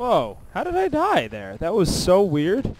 Whoa, how did I die there? That was so weird.